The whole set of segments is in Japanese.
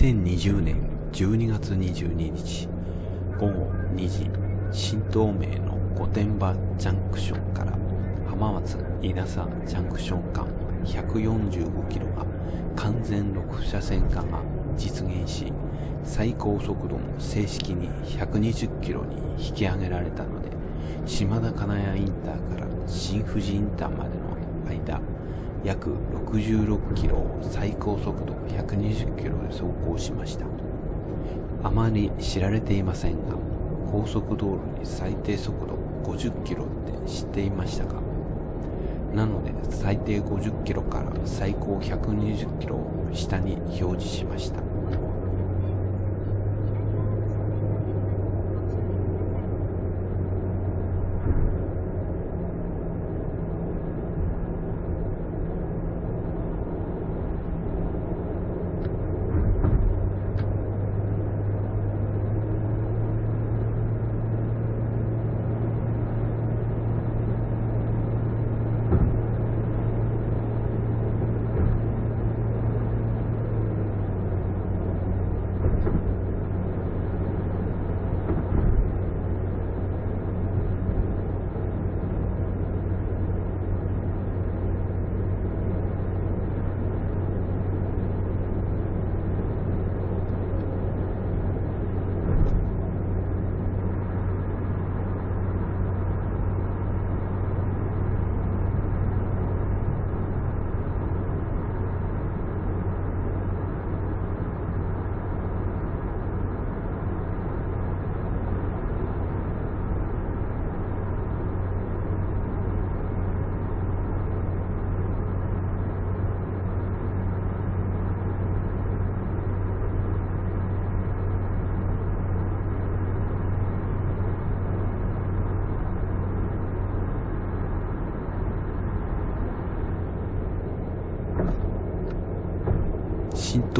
2020年12月22日午後2時新東名の御殿場ジャンクションから浜松稲佐ジャンクション間145キロが完全6車線化が実現し最高速度も正式に120キロに引き上げられたので島田金谷インターから新富士インターまでの間約66キロを最高速度120キロで走行しました。あまり知られていませんが高速道路に最低速度50キロって知っていましたか？なので最低50キロから最高120キロを下に表示しました。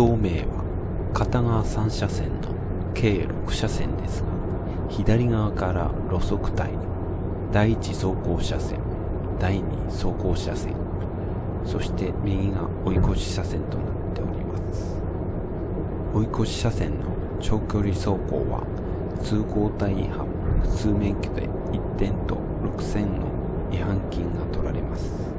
新東名は片側3車線の計6車線ですが左側から路側帯に第1走行車線第2走行車線そして右が追い越し車線となっております。追い越し車線の長距離走行は通行帯違反普通免許で1点と6000の違反金が取られます。